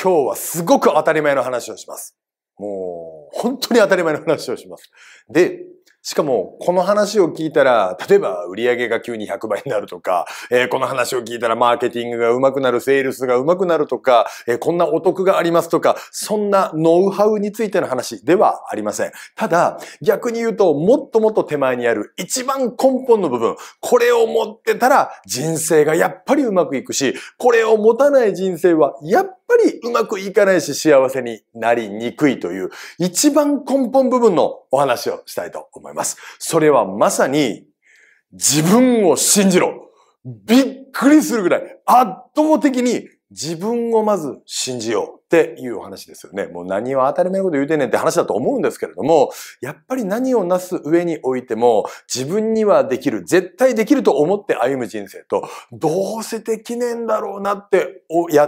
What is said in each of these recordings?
今日はすごく当たり前の話をします。もう、本当に当たり前の話をします。で、しかも、この話を聞いたら、例えば売上が急に100倍になるとか、えーこの話を聞いたらマーケティングが上手くなる、セールスが上手くなるとか、えーこんなお得がありますとか、そんなノウハウについての話ではありません。ただ、逆に言うと、もっともっと手前にある一番根本の部分、これを持ってたら人生がやっぱりうまくいくし、これを持たない人生はやっぱりうまくいかないし幸せになりにくいという一番根本部分のお話をしたいと思います。それはまさに自分を信じろ。びっくりするぐらい圧倒的に自分をまず信じようっていうお話ですよね。もう何を当たり前のこと言うてんねんって話だと思うんですけれども、やっぱり何をなす上においても自分にはできる、絶対できると思って歩む人生と、どうせできねえんだろうなって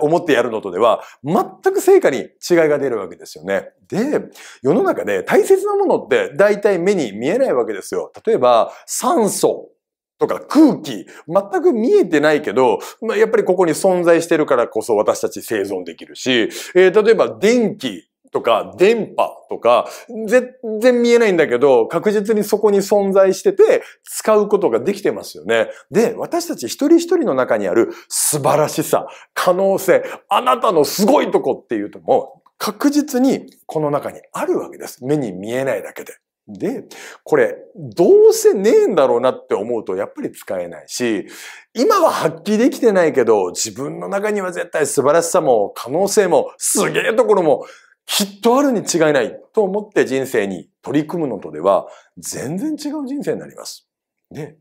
思ってやるのとでは、全く成果に違いが出るわけですよね。で、世の中で大切なものって大体目に見えないわけですよ。例えば酸素とか空気、全く見えてないけど、まあ、やっぱりここに存在してるからこそ私たち生存できるし、えー例えば電気とか電波とか、全然見えないんだけど、確実にそこに存在してて、使うことができてますよね。で、私たち一人一人の中にある素晴らしさ、可能性、あなたのすごいとこっていうとも、確実にこの中にあるわけです。目に見えないだけで。で、これ、どうせねえんだろうなって思うと、やっぱり使えないし、今は発揮できてないけど、自分の中には絶対素晴らしさも可能性もすげえところもきっとあるに違いないと思って人生に取り組むのとでは、全然違う人生になります。で、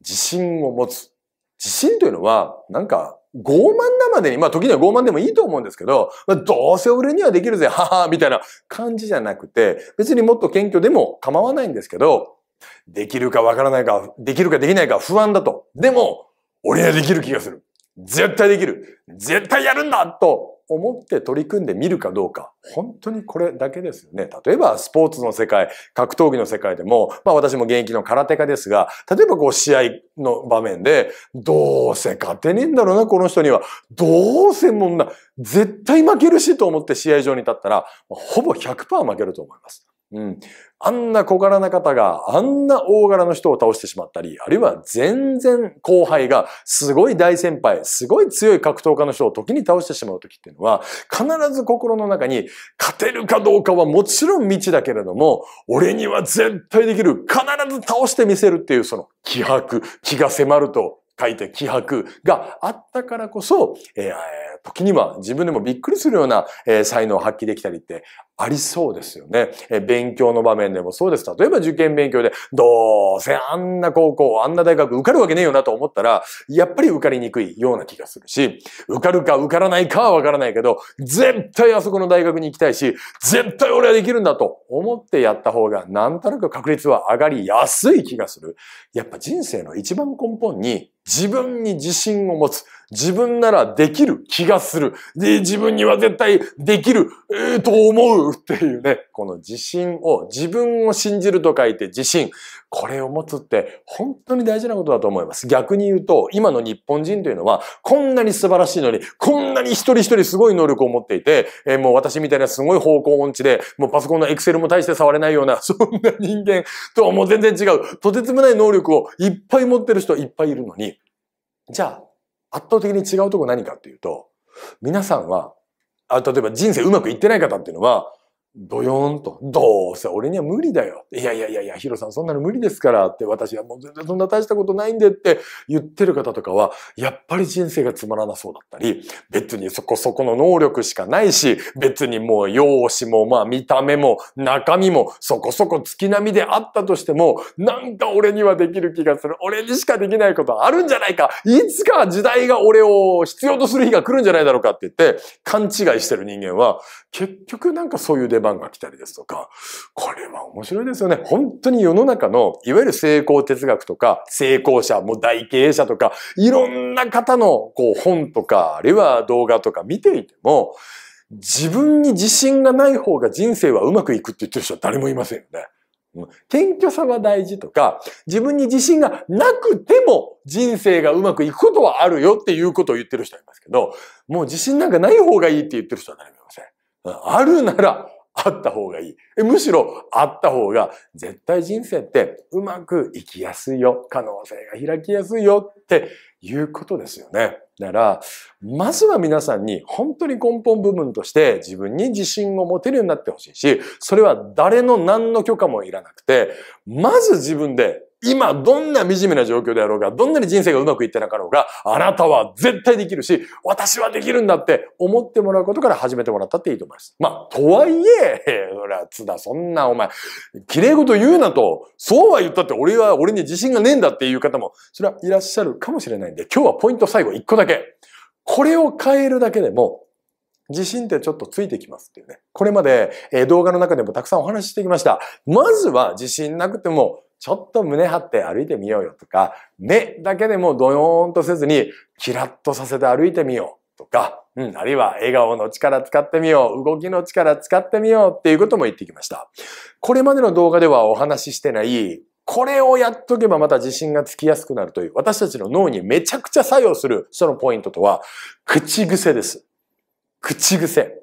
自信を持つ。自信というのは、なんか、傲慢なまでに、まあ時には傲慢でもいいと思うんですけど、まあ、どうせ俺にはできるぜ、はは、みたいな感じじゃなくて、別にもっと謙虚でも構わないんですけど、できるかわからないか、できるかできないか不安だと。でも、俺はできる気がする。絶対できる。絶対やるんだと思って取り組んでみるかどうか。本当にこれだけですよね。例えばスポーツの世界、格闘技の世界でも、まあ私も現役の空手家ですが、例えばこう試合の場面で、どうせ勝てねえんだろうな、この人には。どうせもんな、絶対負けるしと思って試合場に立ったら、ほぼ100%負けると思います。うん。あんな小柄な方があんな大柄の人を倒してしまったり、あるいは全然後輩がすごい大先輩、すごい強い格闘家の人を時に倒してしまう時っていうのは、必ず心の中に勝てるかどうかはもちろん未知だけれども、俺には絶対できる、必ず倒してみせるっていうその気迫、気が迫ると書いて気迫があったからこそ、えー時には自分でもびっくりするような、えー才能を発揮できたりってありそうですよね。えー勉強の場面でもそうです。例えば受験勉強で、どうせあんな高校、あんな大学受かるわけねえよなと思ったら、やっぱり受かりにくいような気がするし、受かるか受からないかはわからないけど、絶対あそこの大学に行きたいし、絶対俺はできるんだと思ってやった方が、なんとなく確率は上がりやすい気がする。やっぱ人生の一番根本に自分に自信を持つ。自分ならできる気がする。で、自分には絶対できる、えーと思うっていうね。この自信を、自分を信じると書いて自信。これを持つって本当に大事なことだと思います。逆に言うと、今の日本人というのは、こんなに素晴らしいのに、こんなに一人一人すごい能力を持っていて、えーもう私みたいなすごい方向音痴で、もうパソコンのエクセルも大して触れないような、そんな人間とはもう全然違う、とてつもない能力をいっぱい持ってる人いっぱいいるのに、じゃあ、圧倒的に違うとこ何かっていうと、皆さんは、あ例えば人生うまくいってない方っていうのは、ドヨーンと、どうせ俺には無理だよ。いやいやいやいや、ヒロさんそんなの無理ですからって、私はもう全然そんな大したことないんでって言ってる方とかは、やっぱり人生がつまらなそうだったり、別にそこそこの能力しかないし、別にもう容姿もまあ見た目も中身もそこそこ月並みであったとしても、なんか俺にはできる気がする。俺にしかできないことあるんじゃないか。いつか時代が俺を必要とする日が来るんじゃないだろうかって言って、勘違いしてる人間は、結局なんかそういう出番が来たりですとか、これは面白いですよね。本当に世の中の、いわゆる成功哲学とか、成功者、もう大経営者とか、いろんな方のこう本とか、あるいは動画とか見ていても、自分に自信がない方が人生はうまくいくって言ってる人は誰もいませんよね。謙虚さは大事とか、自分に自信がなくても人生がうまくいくことはあるよっていうことを言ってる人はいますけど、もう自信なんかない方がいいって言ってる人は誰もいません。あるならあった方がいい。むしろあった方が絶対人生ってうまくいきやすいよ。可能性が開きやすいよっていうことですよね。だから、まずは皆さんに本当に根本部分として自分に自信を持てるようになってほしいし、それは誰の何の許可もいらなくて、まず自分で今どんな惨めな状況であろうが、どんなに人生がうまくいってなかろうが、あなたは絶対できるし、私はできるんだって思ってもらうことから始めてもらったっていいと思います。まあ、とはいえ、そりゃ、津田、そんなお前、綺麗事言うなと、そうは言ったって俺は、俺に自信がねえんだっていう方も、それはいらっしゃるかもしれないんで、今日はポイント最後1個だけ。これを変えるだけでも、自信ってちょっとついてきますっていうね。これまで、え動画の中でもたくさんお話ししてきました。まずは自信なくてもちょっと胸張って歩いてみようよとか、目だけでもドヨーンとせずに、キラッとさせて歩いてみようとか、うん、あるいは笑顔の力使ってみよう、動きの力使ってみようっていうことも言ってきました。これまでの動画ではお話ししてない、これをやっとけばまた自信がつきやすくなるという、私たちの脳にめちゃくちゃ作用するそのポイントとは、口癖です。口癖。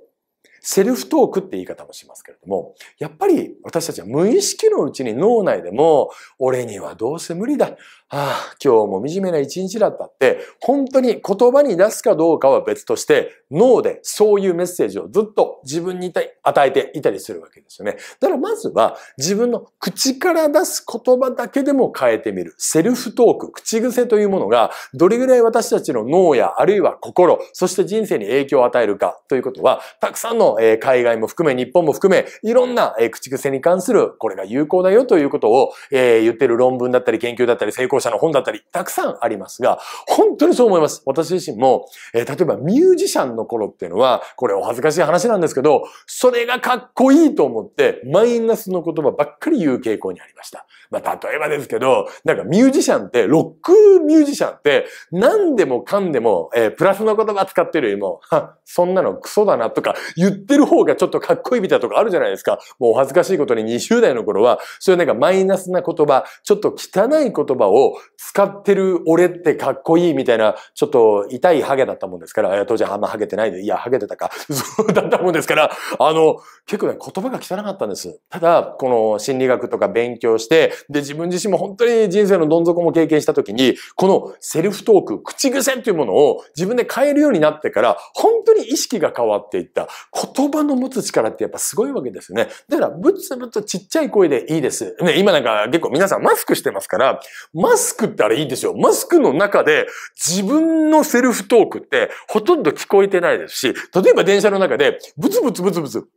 セルフトークって言い方もしますけれども、やっぱり私たちは無意識のうちに脳内でも、俺にはどうせ無理だ。ああ、今日も惨めな一日だったって、本当に言葉に出すかどうかは別として、脳でそういうメッセージをずっと自分に与えていたりするわけですよね。だからまずは自分の口から出す言葉だけでも変えてみる。セルフトーク、口癖というものが、どれぐらい私たちの脳やあるいは心、そして人生に影響を与えるかということは、たくさんのえ海外も含め、日本も含め、いろんなえ口癖に関するこれが有効だよということをえ言ってる論文だったり研究だったり成功者の本だったり、たくさんありますが、本当にそう思います。私自身も、えー、例えばミュージシャンの頃っていうのは、これお恥ずかしい話なんですけど、それがかっこいいと思って、マイナスの言葉ばっかり言う傾向にありました。まあ、例えばですけど、なんかミュージシャンって、ロックミュージシャンって、何でもかんでも、えー、プラスの言葉使ってるよりも、は、そんなのクソだなとか言ってってる方がちょっとかっこいいみたいなとこあるじゃないですか。もうお恥ずかしいことに20代の頃は、そういうなんかマイナスな言葉、ちょっと汚い言葉を使ってる俺ってかっこいいみたいな、ちょっと痛いハゲだったもんですから、当時あんまハゲてないで、いや、ハゲてたか。そうだったもんですから、あの、結構ね、言葉が汚かったんです。ただ、この心理学とか勉強して、で、自分自身も本当に人生のどん底も経験した時に、このセルフトーク、口癖っていうものを自分で変えるようになってから、本当に意識が変わっていった。言言葉の持つ力ってやっぱすごいわけですよね。だから、ぶつぶつちっちゃい声でいいです。ね、今なんか結構皆さんマスクしてますから、マスクってあれいいですよ。マスクの中で自分のセルフトークってほとんど聞こえてないですし、例えば電車の中でブツブツブツブツ、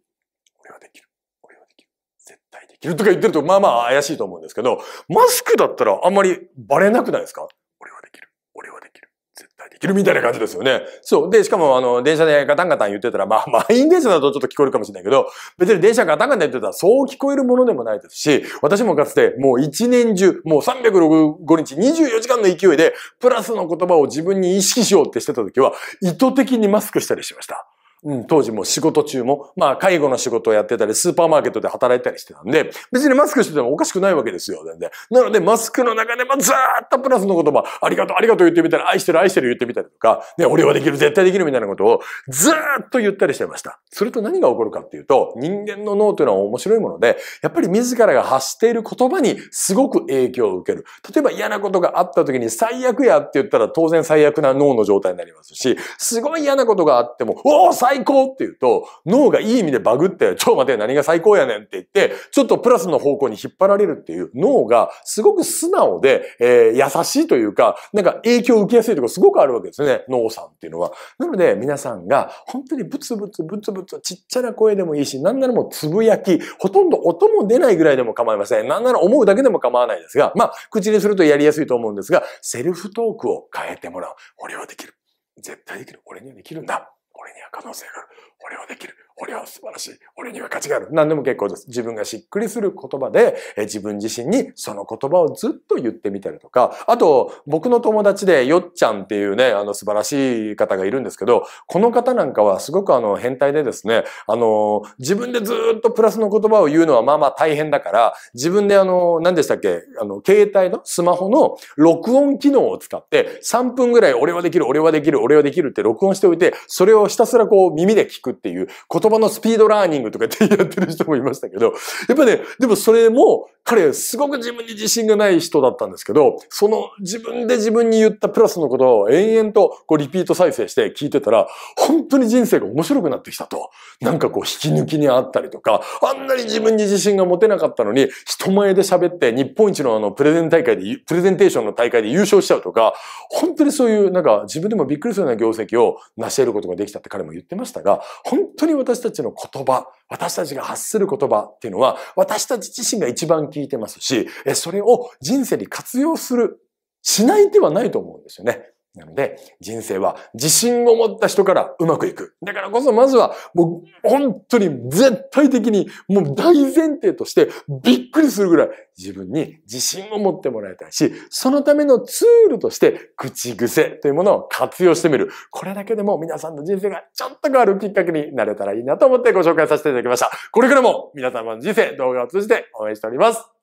俺はできる。俺はできる。絶対できるとか言ってるとまあまあ怪しいと思うんですけど、マスクだったらあんまりバレなくないですか？絶対できるみたいな感じですよね。そう。で、しかも、あの、電車でガタンガタン言ってたら、まあ、満員電車だとちょっと聞こえるかもしれないけど、別に電車ガタンガタン言ってたら、そう聞こえるものでもないですし、私もかつて、もう一年中、もう365日、24時間の勢いで、プラスの言葉を自分に意識しようってしてた時は、意図的にマスクしたりしました。うん、当時も仕事中も、まあ介護の仕事をやってたり、スーパーマーケットで働いたりしてたんで、別にマスクしててもおかしくないわけですよ、全然。なのでマスクの中でもずーっとプラスの言葉、ありがとう、ありがとう言ってみたり、愛してる、愛してる言ってみたりとか、ね、俺はできる、絶対できるみたいなことをずーっと言ったりしてました。すると何が起こるかっていうと、人間の脳というのは面白いもので、やっぱり自らが発している言葉にすごく影響を受ける。例えば嫌なことがあった時に最悪やって言ったら当然最悪な脳の状態になりますし、すごい嫌なことがあっても、おお最最高って言うと、脳がいい意味でバグって、ちょ、待て、何が最高やねんって言って、ちょっとプラスの方向に引っ張られるっていう脳がすごく素直で、えー、優しいというか、なんか影響を受けやすいところすごくあるわけですね。脳さんっていうのは。なので皆さんが本当にブツブツブツブツちっちゃな声でもいいし、なんならもうつぶやき、ほとんど音も出ないぐらいでも構いません。なんなら思うだけでも構わないですが、まあ、口にするとやりやすいと思うんですが、セルフトークを変えてもらう。俺はできる。絶対できる。俺にはできるんだ。俺には可能性がある。俺はできる。俺は素晴らしい。俺には価値がある。何でも結構です。自分がしっくりする言葉で、え自分自身にその言葉をずっと言ってみたりとか、あと、僕の友達でよっちゃんっていうね、あの素晴らしい方がいるんですけど、この方なんかはすごくあの変態でですね、あの、自分でずっとプラスの言葉を言うのはまあまあ大変だから、自分であの、何でしたっけ、あの、携帯のスマホの録音機能を使って3分ぐらい俺はできる、俺はできる、俺はできるって録音しておいて、それをひたすらこう耳で聞くっていう言言葉のスピードラーニングとかってやってる人もいましたけど、やっぱね、でもそれも彼すごく自分に自信がない人だったんですけど、その自分で自分に言ったプラスのことを延々とこうリピート再生して聞いてたら、本当に人生が面白くなってきたと。なんかこう引き抜きにあったりとか、あんなに自分に自信が持てなかったのに、人前で喋って日本一のあのプレゼン大会で、プレゼンテーションの大会で優勝しちゃうとか、本当にそういうなんか自分でもびっくりするような業績を成し得ることができたって彼も言ってましたが、本当に私たちの言葉、私たちが発する言葉っていうのは、私たち自身が一番聞いてますし、それを人生に活用する、しない手はないと思うんですよね。なので、人生は自信を持った人からうまくいく。だからこそまずは、もう本当に絶対的に、もう大前提としてびっくりするぐらい自分に自信を持ってもらいたいし、そのためのツールとして口癖というものを活用してみる。これだけでも皆さんの人生がちょっと変わるきっかけになれたらいいなと思ってご紹介させていただきました。これからも皆様の人生動画を通じて応援しております。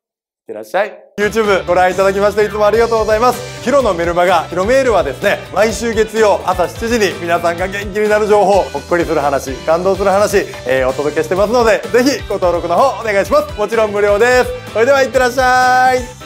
いってらっしゃい。YouTube ご覧いただきましていつもありがとうございます。ヒロのメルマガヒロメールはですね毎週月曜朝7時に皆さんが元気になる情報ほっこりする話感動する話、えー、お届けしてますのでぜひご登録の方お願いします。もちろん無料です。それではいってらっしゃい。